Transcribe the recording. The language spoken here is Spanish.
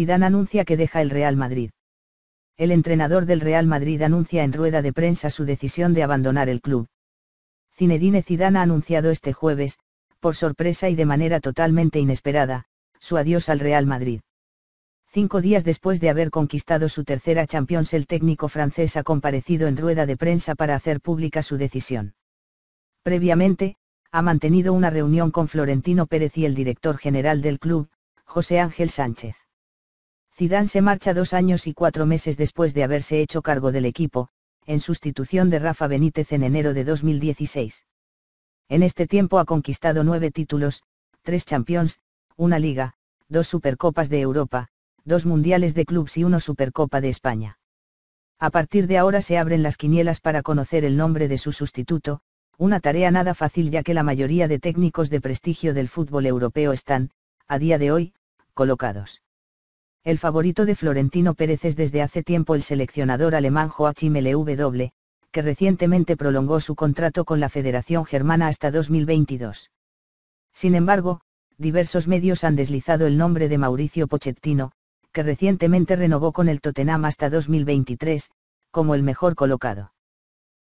Zidane anuncia que deja el Real Madrid. El entrenador del Real Madrid anuncia en rueda de prensa su decisión de abandonar el club. Zinedine Zidane ha anunciado este jueves, por sorpresa y de manera totalmente inesperada, su adiós al Real Madrid. Cinco días después de haber conquistado su tercera Champions, el técnico francés ha comparecido en rueda de prensa para hacer pública su decisión. Previamente, ha mantenido una reunión con Florentino Pérez y el director general del club, José Ángel Sánchez. Zidane se marcha dos años y cuatro meses después de haberse hecho cargo del equipo, en sustitución de Rafa Benítez en enero de 2016. En este tiempo ha conquistado nueve títulos, tres Champions, una Liga, dos Supercopas de Europa, dos Mundiales de Clubs y una Supercopa de España. A partir de ahora se abren las quinielas para conocer el nombre de su sustituto, una tarea nada fácil ya que la mayoría de técnicos de prestigio del fútbol europeo están, a día de hoy, colocados. El favorito de Florentino Pérez es desde hace tiempo el seleccionador alemán Joachim Lw, que recientemente prolongó su contrato con la Federación Germana hasta 2022. Sin embargo, diversos medios han deslizado el nombre de Mauricio Pochettino, que recientemente renovó con el Tottenham hasta 2023, como el mejor colocado.